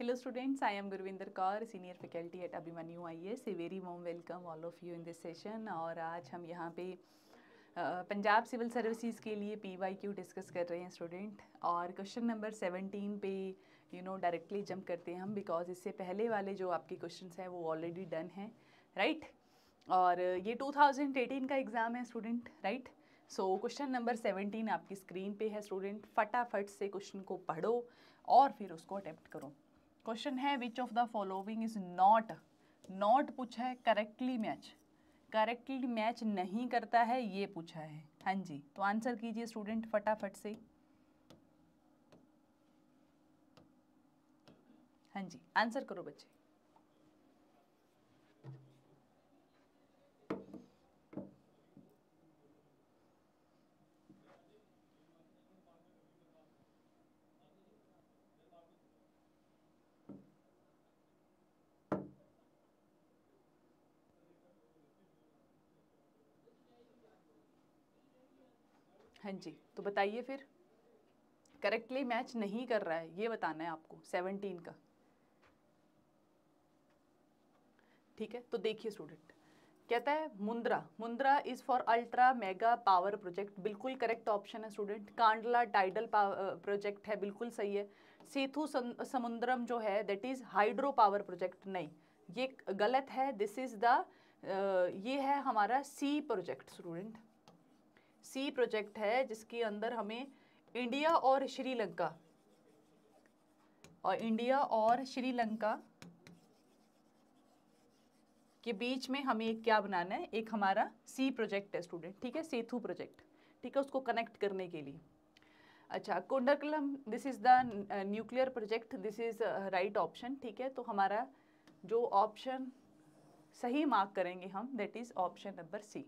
Hello students, I am Gurvinder Kaur, senior faculty at Abhimanyu IAS. A very warm welcome all of you in this session. और आज हम यहाँ पे Punjab civil services के लिए P Y Q discuss कर रहे हैं स्टूडेंट और क्वेश्चन नंबर सेवनटीन पे यू नो डायरेक्टली जंप करते हैं हम बिकॉज़ इससे पहले वाले जो आपके क्वेश्चंस हैं वो ऑलरेडी डन हैं राइट और ये 2018 का एग्ज़ाम है student right so question number seventeen आपकी स्क्रीन पे है स्टूडेंट फटाफट से क्वेश्चन को पढ़ो और फिर उसको अटेम्प्ट करो। क्वेश्चन है which of the following is not not पूछा है करेक्टली मैच करेक्टली मैच नहीं करता है, ये पूछा है. हाँ जी तो आंसर कीजिए स्टूडेंट फटाफट से. हाँ जी आंसर करो बच्चे. हाँ जी तो बताइए फिर। करेक्टली मैच नहीं कर रहा है, ये बताना है आपको सेवनटीन का। ठीक है तो देखिए स्टूडेंट कहता है, Mundra Mundra is for ultra mega power project बिल्कुल करेक्ट ऑप्शन है स्टूडेंट कांडला टाइडल प्रोजेक्ट है, बिल्कुल सही है। सेतु समुद्रम जो है that is hydro power project नहीं, ये गलत है दिस इज़ द ये है हमारा C project student C project है जिसके अंदर हमें इंडिया और श्रीलंका, और इंडिया और श्रीलंका के बीच में हमें एक क्या बनाना है? एक हमारा सी प्रोजेक्ट है स्टूडेंट ठीक है? सेतु प्रोजेक्ट, ठीक है? उसको कनेक्ट करने के लिए। अच्छा Kudankulam this is the nuclear project this is right option ठीक है? तो हमारा जो ऑप्शन सही मार्क करेंगे हम that is option number C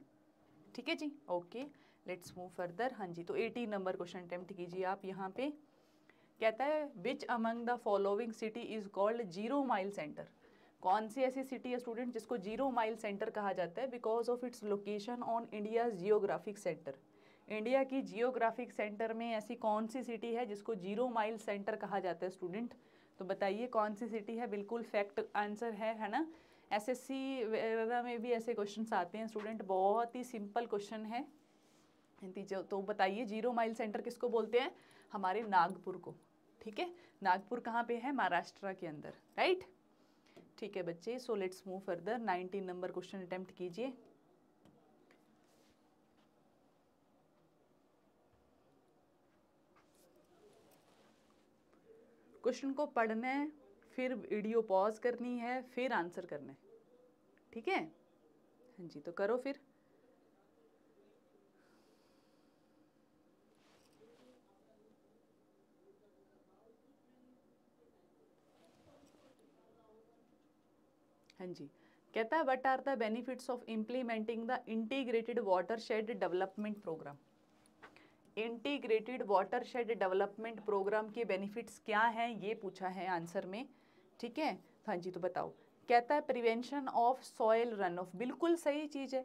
ठीक है जी? ओके लेट्स मूव फर्दर हाँ जी तो 18 नंबर क्वेश्चन अटैम्प्ट कीजिए आप। यहाँ पे कहता है which among the following city is called zero mile centre कौन सी ऐसी सिटी है स्टूडेंट जिसको ज़ीरो माइल सेंटर कहा जाता है? Because of its location on India geographic centre India की जियोग्राफिक सेंटर में ऐसी कौन सी सिटी है जिसको ज़ीरो माइल सेंटर कहा जाता है स्टूडेंट तो बताइए कौन सी सिटी है? बिल्कुल फैक्ट आंसर है है ना? एसएससी वगैरह में भी ऐसे क्वेश्चन आते हैं स्टूडेंट बहुत ही सिंपल क्वेश्चन है। तो बताइए, ज़ीरो माइल सेंटर किसको बोलते हैं? हमारे नागपुर को। ठीक है? नागपुर कहाँ पे है? महाराष्ट्र के अंदर। राइट ठीक है बच्चे so let's move further 19 number question attempt कीजिए। क्वेश्चन को पढ़ना है, फिर वीडियो पॉज करनी है, फिर आंसर करना है। ठीक है? हाँ जी तो करो फिर। जी। कहता है what are the benefits of implementing the integrated watershed development programme integrated watershed development programme के बेनिफिट्स क्या हैं ये पूछा है आंसर में। ठीक है? हाँ जी तो बताओ। कहता है prevention of soil run off बिल्कुल सही चीज़ है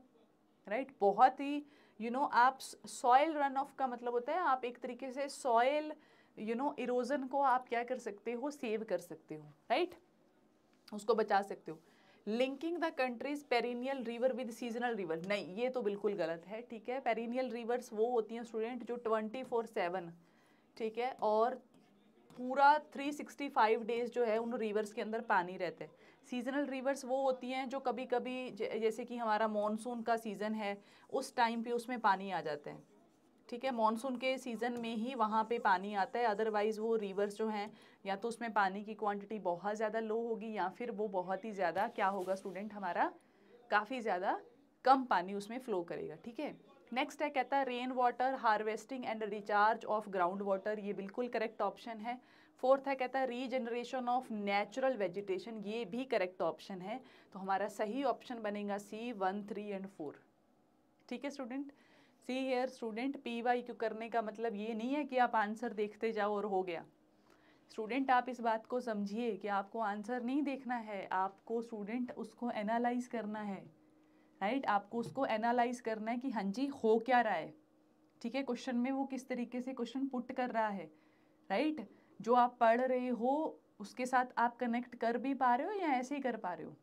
राइट right? बहुत ही यू you नो know, आप सॉयल रन ऑफ़ का मतलब होता है आप एक तरीके से सॉयल यू नो इरोजन को आप क्या कर सकते हो सेव कर सकते हो राइट right? उसको बचा सकते हो। Linking the countries perennial river with seasonal river नहीं, ये तो बिल्कुल गलत है, ठीक है? पेरिनियल रिवर्स वो होती हैं स्टूडेंट जो ट्वेंटी फोर सेवन ठीक है? और पूरा 365 डेज़ जो है उन रिवर्स के अंदर पानी रहता है। सीजनल रिवर्स वो होती हैं जो कभी कभी जैसे कि हमारा मानसून का सीज़न है, उस टाइम पे उसमें पानी आ जाता है। ठीक है मानसून के सीज़न में ही वहाँ पे पानी आता है। अदरवाइज़ वो रिवर्स जो हैं, या तो उसमें पानी की क्वांटिटी बहुत ज़्यादा लो होगी, या फिर वो बहुत ही ज़्यादा क्या होगा स्टूडेंट हमारा, काफ़ी ज़्यादा कम पानी उसमें फ्लो करेगा, ठीक है? नेक्स्ट है, कहता है rain water harvesting and recharge of ground water ये बिल्कुल करेक्ट ऑप्शन है। फोर्थ है, कहता है रीजनरेशन ऑफ़ नेचुरल वेजिटेशन ये भी करेक्ट ऑप्शन है। तो हमारा सही ऑप्शन बनेगा C one three and four ठीक है student see here student P Y Q करने का मतलब ये नहीं है कि आप आंसर देखते जाओ और हो गया। स्टूडेंट, आप इस बात को समझिए कि आपको आंसर नहीं देखना है, आपको स्टूडेंट उसको एनालाइज करना है, राइट? आपको उसको एनालाइज करना है कि हाँ जी, हो क्या रहा है। ठीक है? क्वेश्चन में वो किस तरीके से क्वेश्चन पुट कर रहा है, राइट? जो आप पढ़ रहे हो, उसके साथ आप कनेक्ट कर भी पा रहे हो या ऐसे ही कर पा रहे हो?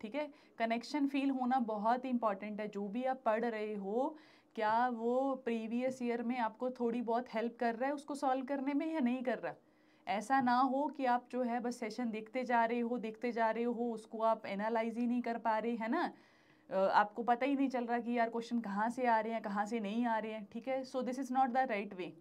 ठीक है? कनेक्शन फील होना बहुत इंपॉर्टेंट है। जो भी आप पढ़ रहे हो क्या वो प्रीवियस ईयर में आपको थोड़ी बहुत हेल्प कर रहा है, उसको सॉल्व करने में या नहीं कर रहा? ऐसा ना हो कि आप जो है बस सेशन देखते जा रहे हो, देखते जा रहे हो, उसको आप एनालाइज ही नहीं कर पा रहे, है ना? आपको पता ही नहीं चल रहा कि यार क्वेश्चन कहाँ से आ रहे हैं, कहाँ से नहीं आ रहे हैं, ठीक है? So this is not the right way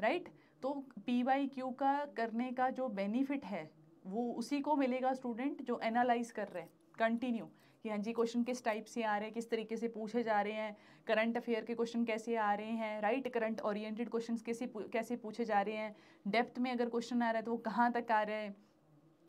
right तो पी वाई क्यू का करने का जो बेनिफिट है, वो उसी को मिलेगा स्टूडेंट जो एनालाइज कर रहे हैं कंटिन्यू कि हाँ जी क्वेश्चन किस टाइप से आ रहे हैं, किस तरीके से पूछे जा रहे हैं करंट अफेयर के क्वेश्चन कैसे आ रहे हैं राइट करंट ओरिएंटेड क्वेश्चंस कैसे कैसे पूछे जा रहे हैं डेप्थ में अगर क्वेश्चन आ रहा है तो वो कहाँ तक आ रहे है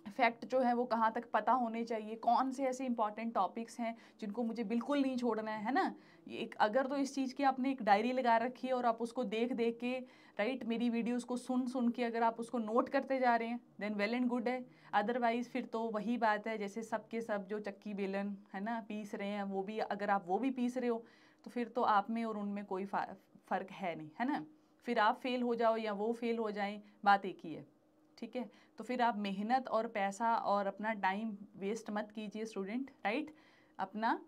फैक्ट जो है वो कहाँ तक पता होने चाहिए? कौन से ऐसे इंपॉर्टेंट टॉपिक्स हैं जिनको मुझे बिल्कुल नहीं छोड़ना है है ना? एक, अगर तो इस चीज़ की आपने एक डायरी लगा रखी है और आप उसको देख देख के राइट मेरी वीडियोस को सुन सुन के अगर आप उसको नोट करते जा रहे हैं देन वेल एंड गुड है। अदरवाइज़ फिर तो वही बात है, जैसे सब के सब जो चक्की बेलन, है ना, पीस रहे हैं, वो भी, अगर आप वो भी पीस रहे हो तो फिर तो आप में और उनमें कोई फ़र्क है नहीं, है ना? फिर आप फेल हो जाओ या वो फेल हो जाएँ, बात एक ही है। ठीक है? तो फिर आप मेहनत और पैसा और अपना टाइम वेस्ट मत कीजिए स्टूडेंट राइट अपना,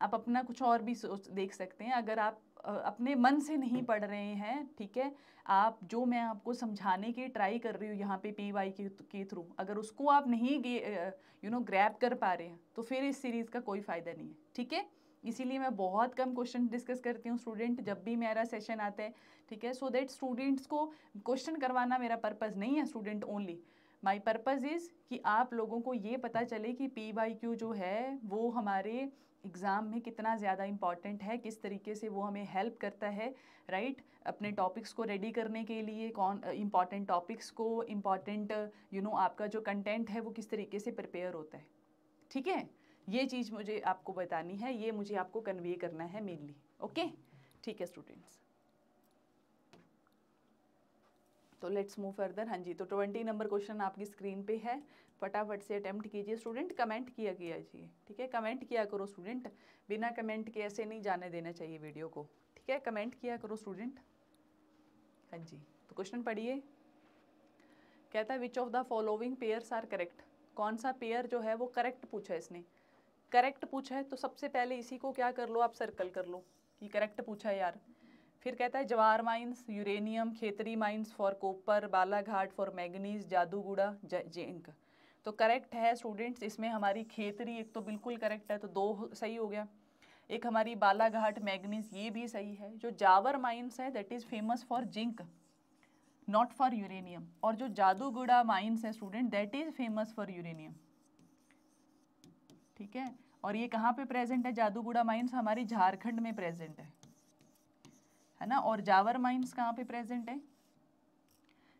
आप अपना कुछ और भी सोच, देख सकते हैं। अगर आप अपने मन से नहीं पढ़ रहे हैं, ठीक है? आप, जो मैं आपको समझाने की ट्राई कर रही हूँ यहाँ पे पी वाई के थ्रू अगर उसको आप नहीं यू नो ग्रैप कर पा रहे हैं तो फिर इस सीरीज़ का कोई फ़ायदा नहीं है, ठीक है? इसीलिए मैं बहुत कम क्वेश्चन डिस्कस करती हूँ। स्टूडेंट जब भी मेरा सेशन आता है, ठीक है? सो दैट स्टूडेंट्स को क्वेश्चन करवाना मेरा पर्पज़ नहीं है student only my purpose is कि आप लोगों को ये पता चले कि पी वाई क्यू जो है, वो हमारे एग्ज़ाम में कितना ज़्यादा इंपॉर्टेंट है, किस तरीके से वो हमें हेल्प करता है राइट right? अपने टॉपिक्स को रेडी करने के लिए कौन इंपॉर्टेंट टॉपिक्स को इंपॉर्टेंट यू नो आपका जो कंटेंट है, वो किस तरीके से प्रिपेयर होता है। ठीक है? ये चीज़ मुझे आपको बतानी है, ये मुझे आपको कन्वे करना है मेनली ओके ठीक है स्टूडेंट्स तो लेट्स मूव फर्दर हाँ जी तो ट्वेंटी नंबर क्वेश्चन आपकी स्क्रीन पे है. फटाफट से अटेम्प्ट कीजिए स्टूडेंट कमेंट किया कीजिए ठीक है कमेंट किया करो स्टूडेंट बिना कमेंट के ऐसे नहीं जाने देना चाहिए वीडियो को. ठीक है कमेंट किया करो स्टूडेंट हाँ जी तो क्वेश्चन पढ़िए. कहता है which of the following pairs are correct कौन सा पेयर जो है वो करेक्ट पूछा इसने? करेक्ट पूछा है तो सबसे पहले इसी को क्या कर लो आप सर्कल कर लो कि करेक्ट पूछा है यार। फिर कहता है, Jawar mines uranium Khetri mines for copper Balaghat for manganese Jaduguda zinc. तो करेक्ट है स्टूडेंट्स इसमें हमारी खेतरी एक तो बिल्कुल करेक्ट है तो दो सही हो गया। एक हमारी बालाघाट मैगनीज ये भी सही है। जो जावर माइंस है that is famous for zinc not for uranium और जो जादूगुड़ा माइंस है student that is famous for uranium ठीक है? और ये कहाँ पे प्रेजेंट है? जादूगुड़ा माइंस हमारी झारखंड में प्रेजेंट है। है ना? और जावर माइंस कहाँ पे प्रेजेंट है?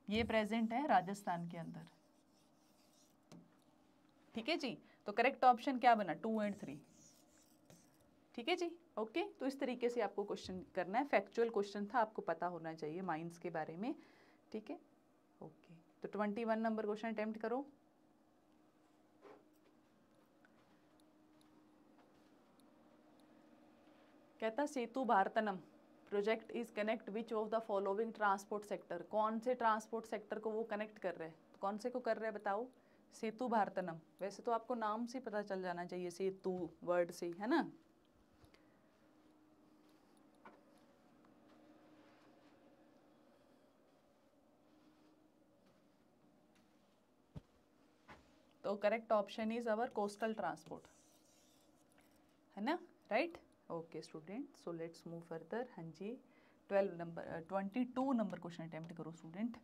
ये प्रेजेंट है राजस्थान के अंदर। ठीक है जी? तो करेक्ट ऑप्शन क्या बना? टू एंड थ्री ठीक है जी? ओके तो इस तरीके से आपको क्वेश्चन करना है। फैक्चुअल क्वेश्चन था, आपको पता होना चाहिए माइंस के बारे में। ठीक है? ओके तो twenty one number question attempt करो। कहता, Setu Bharatam, project is connect which of the following transport sector. कौन से ट्रांसपोर्ट सेक्टर को वो कनेक्ट कर रहे हैं? तो कौन से को कर रहे हैं बताओ? सेतु भारतनम। वैसे तो आपको नाम से पता चल जाना चाहिए, सेतु, वर्ड से, है ना? तो correct option is our coastal transport. है ना? Right? right? Okay student so let's move further हाँ जी twelve number twenty two number question attempt करो स्टूडेंट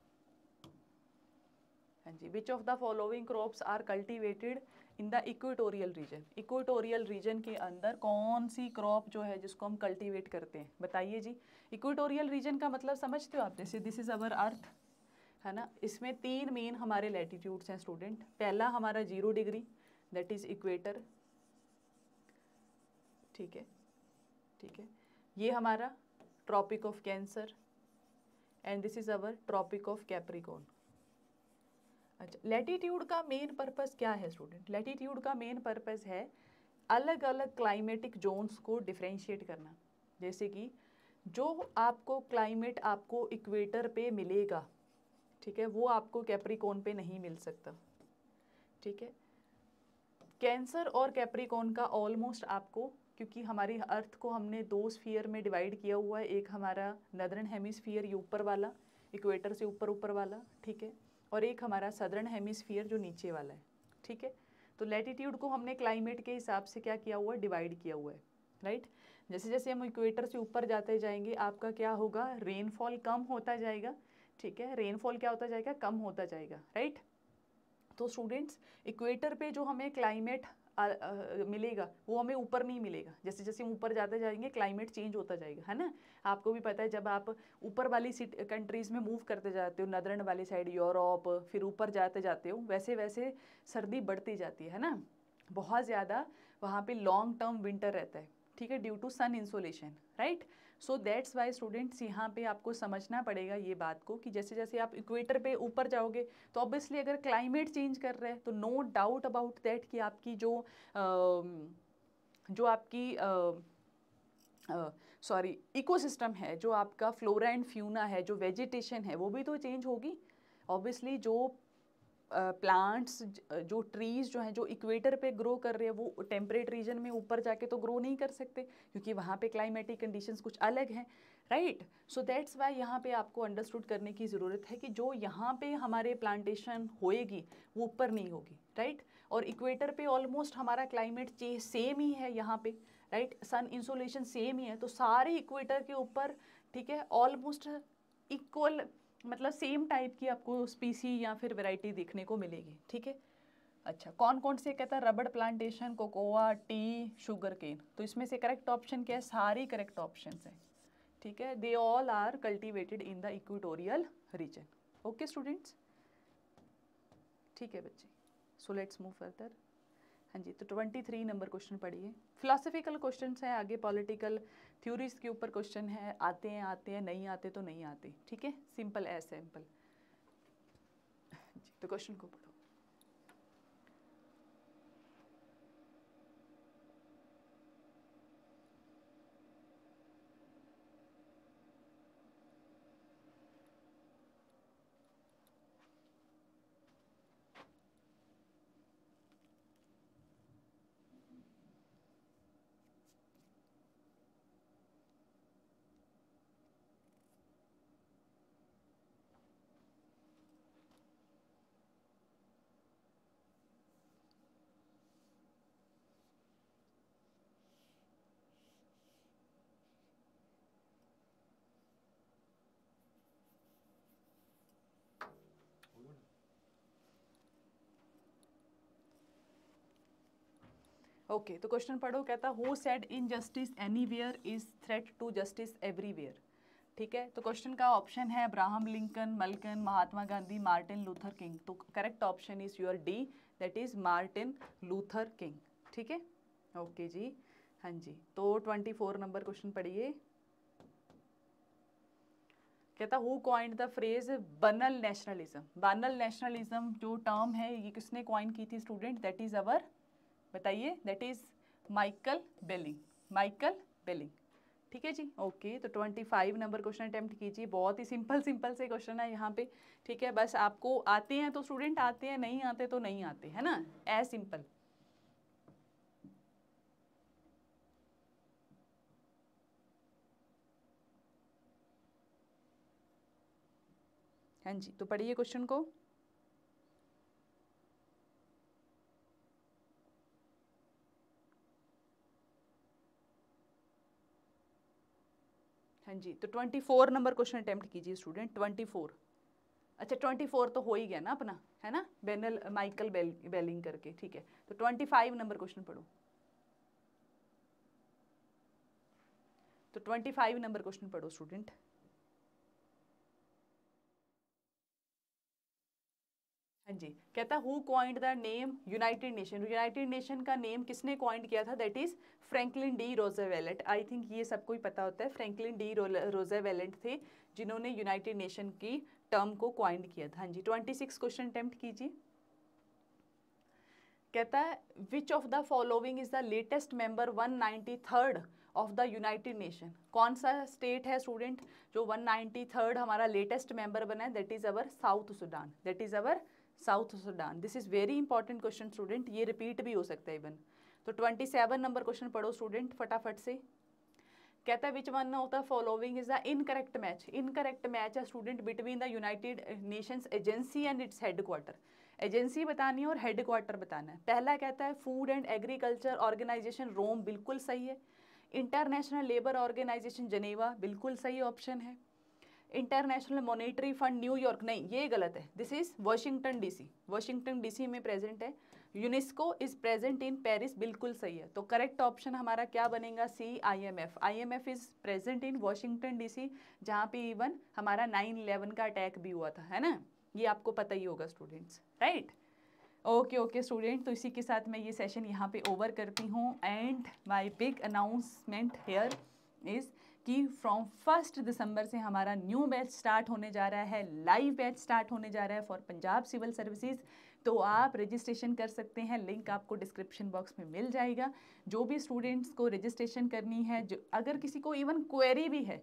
हाँ जी which of the following crops are cultivated in the equatorial region equatorial region के अंदर कौन सी crop जो है जिसको हम कल्टीवेट करते हैं? बताइए जी। इक्वेटोरियल रीजन का मतलब समझते हो आप? जैसे दिस इज़ अवर अर्थ है ना? इसमें तीन मेन हमारे लैटिट्यूड्स हैं स्टूडेंट पहला हमारा zero degree that is equator ठीक है? ठीक है? ये हमारा tropic of cancer and this is our tropic of capricorn अच्छा लेटीट्यूड का मेन पर्पस क्या है स्टूडेंट लेटीट्यूड का मेन पर्पस है अलग अलग क्लाइमेटिक जोन्स को डिफ्रेंशिएट करना। जैसे कि जो आपको क्लाइमेट आपको इक्वेटर पे मिलेगा, ठीक है, वो आपको कैप्रिकॉन पे नहीं मिल सकता। ठीक है? कैंसर और कैप्रिकॉन का ऑलमोस्ट आपको क्योंकि हमारी अर्थ को हमने दो स्फीयर में डिवाइड किया हुआ है, एक हमारा नदर्न हेमिसफियर ये ऊपर वाला इक्वेटर से ऊपर ऊपर वाला, ठीक है? और एक हमारा सदर्न हेमिसफियर जो नीचे वाला है, ठीक है? तो लेटीट्यूड को हमने क्लाइमेट के हिसाब से क्या किया हुआ है? डिवाइड किया हुआ है राइट जैसे जैसे हम इक्वेटर से ऊपर जाते जाएँगे, आपका क्या होगा? रेनफॉल कम होता जाएगा, ठीक है? रेनफॉल क्या होता जाएगा? कम होता जाएगा राइट तो स्टूडेंट्स इक्वेटर पे जो हमें क्लाइमेट मिलेगा, वो हमें ऊपर नहीं मिलेगा। जैसे जैसे हम ऊपर जाते जाएँगे क्लाइमेट चेंज होता जाएगा, है ना? आपको भी पता है, जब आप ऊपर वाली कंट्रीज़ में मूव करते जाते हो नदरन वाली साइड यूरोप फिर ऊपर जाते जाते हो, वैसे वैसे सर्दी बढ़ती जाती है ना? बहुत ज़्यादा वहाँ पर लॉन्ग टर्म विंटर रहता है, ठीक है? Due to sun insolation right so that's why students यहाँ पे आपको समझना पड़ेगा ये बात को कि जैसे जैसे आप इक्वेटर पे ऊपर जाओगे तो ऑब्वियसली अगर क्लाइमेट चेंज कर रहे हैं तो नो डाउट अबाउट दैट कि आपकी जो जो आपकी सॉरी इकोसिस्टम है, जो आपका फ्लोरा एंड फ्यूना है, जो वेजिटेशन है, वो भी तो चेंज होगी। ऑब्वियसली जो प्लांट्स जो ट्रीज़ जो हैं, जो इक्वेटर पे ग्रो कर रहे हैं, वो टेम्परेट रीजन में ऊपर जाके तो ग्रो नहीं कर सकते, क्योंकि वहाँ पे क्लाइमेटिक कंडीशंस कुछ अलग हैं राइट सो दैट्स वाई यहाँ पे आपको अंडरस्टूड करने की ज़रूरत है कि जो यहाँ पे हमारे प्लांटेशन होएगी, वो ऊपर नहीं होगी राइट right? और इक्वेटर पे ऑलमोस्ट हमारा क्लाइमेट चे सेम ही है यहाँ पे राइट सन इंसोलेशन सेम ही है तो सारे इक्वेटर के ऊपर, ठीक है ऑलमोस्ट इक्वल मतलब सेम टाइप की आपको स्पीसी या फिर वैरायटी देखने को मिलेगी, ठीक है? अच्छा कौन कौन से कहता है rubber plantation cocoa tea sugarcane तो इसमें से करेक्ट ऑप्शन क्या है? सारी करेक्ट ऑप्शन हैं, ठीक है? They all are cultivated in the equatorial region okay students ठीक है बच्चे. सो लेट्स मूव फर्दर हाँ जी तो ट्वेंटी थ्री नंबर क्वेश्चन पढ़िए। फिलोसफिकल क्वेश्चन हैं, आगे पॉलिटिकल थ्योरीज के ऊपर क्वेश्चन है, आते हैं आते हैं, नहीं आते तो नहीं आते। ठीक है? सिंपल एज सिंपल जी तो क्वेश्चन को पढ़ो ओके तो क्वेश्चन पढ़ो, कहता who said injustice anywhere is threat to justice everywhere ठीक है तो क्वेश्चन का ऑप्शन है Abraham Lincoln मलकन Mahatma Gandhi Martin Luther King तो correct option is your D that is Martin Luther King ठीक है? ओके जी हाँ जी तो ट्वेंटी फोर नंबर क्वेश्चन पढ़िए। कहता who coined the phrase banal nationalism banal nationalism जो टर्म है, ये किसने क्वाइन की थी स्टूडेंट दैट इज़ अवर बताइए that is Michael Billig Michael Billig ठीक है जी? ओके तो twenty five number question attempt कीजिए। बहुत ही सिंपल सिंपल से क्वेश्चन है यहाँ पे। ठीक है, बस आपको आते हैं तो स्टूडेंट आते हैं, नहीं आते तो नहीं आते, है ना? एज सिंपल हाँ जी तो पढ़िए क्वेश्चन को। हाँ जी तो twenty four number question attempt कीजिए स्टूडेंट ट्वेंटी फोर अच्छा ट्वेंटी फोर तो हो ही गया ना अपना, है ना? बेनल माइकल बेल बेलिंग करके, ठीक है। तो ट्वेंटी फाइव नंबर क्वेश्चन पढ़ो। तो ट्वेंटी फाइव नंबर क्वेश्चन पढ़ो स्टूडेंट जी, कहता who coined the name united nation united nation का नेम किसने क्वाइंट किया था? That is Franklin D Roosevelt I think ये सबको ही पता होता है। फ्रैंकलिन डी रोजावेलेट थे, जिन्होंने यूनाइटेड नेशन की टर्म को क्वाइंट किया था। हाँ जी ट्वेंटी सिक्स क्वेश्चन अटेम्प्ट कीजिए। कहता है which of the following is the latest member one ninety third of the united nation कौन सा स्टेट है स्टूडेंट जो वन नाइन्टी थर्ड हमारा लेटेस्ट मेंबर बना है? That is our south Sudan that is our south Sudan. This is very important question student ये repeat भी हो सकता है इवन तो ट्वेंटी सेवन नंबर क्वेश्चन पढ़ो स्टूडेंट फटाफट से। कहता है which one of the following is the incorrect match incorrect match है student between the United Nations agency and its headquarter agency बतानी है और हेड क्वार्टर बताना है। पहला कहता है food and agriculture organization Rome बिल्कुल सही है. इंटरनेशनल लेबर ऑर्गेनाइजेशन जनेवा बिल्कुल सही ऑप्शन है। इंटरनेशनल मॉनेटरी फंड न्यूयॉर्क नहीं, ये गलत है। This is Washington DC Washington DC में प्रेजेंट है। UNESCO is present in Paris बिल्कुल सही है। तो करेक्ट ऑप्शन हमारा क्या बनेगा? C I M F I M F is present in Washington DC जहाँ पे इवन हमारा नाइन इलेवन का अटैक भी हुआ था, है ना? ये आपको पता ही होगा students right okay okay student तो इसी के साथ मैं ये सेशन यहाँ पे ओवर करती हूँ। And my big announcement here is कि फ्रॉम फ़र्स्ट दिसंबर से हमारा न्यू बैच स्टार्ट होने जा रहा है लाइव बैच स्टार्ट होने जा रहा है फॉर पंजाब सिविल सर्विसेज़ तो आप रजिस्ट्रेशन कर सकते हैं। लिंक आपको डिस्क्रिप्शन बॉक्स में मिल जाएगा। जो भी स्टूडेंट्स को रजिस्ट्रेशन करनी है, जो, अगर किसी को इवन क्वेरी भी है,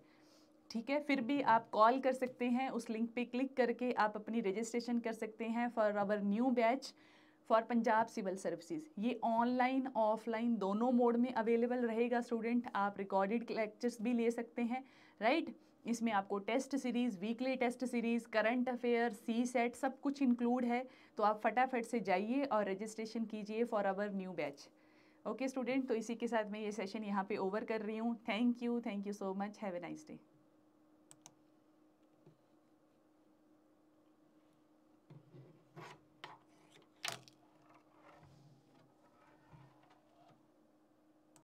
ठीक है, फिर भी आप कॉल कर सकते हैं। उस लिंक पे क्लिक करके आप अपनी रजिस्ट्रेशन कर सकते हैं for our new batch for Punjab civil services ये ऑनलाइन ऑफलाइन दोनों मोड में अवेलेबल रहेगा स्टूडेंट आप रिकॉर्डेड लेक्चर्स भी ले सकते हैं राइट right? इसमें आपको test series weekly test series current affair CSAT सब कुछ इंक्लूड है। तो आप फटाफट से जाइए और रजिस्ट्रेशन कीजिए for our new batch okay student तो इसी के साथ मैं ये सेशन यहाँ पे ओवर कर रही हूँ। Thank you thank you so much have a nice day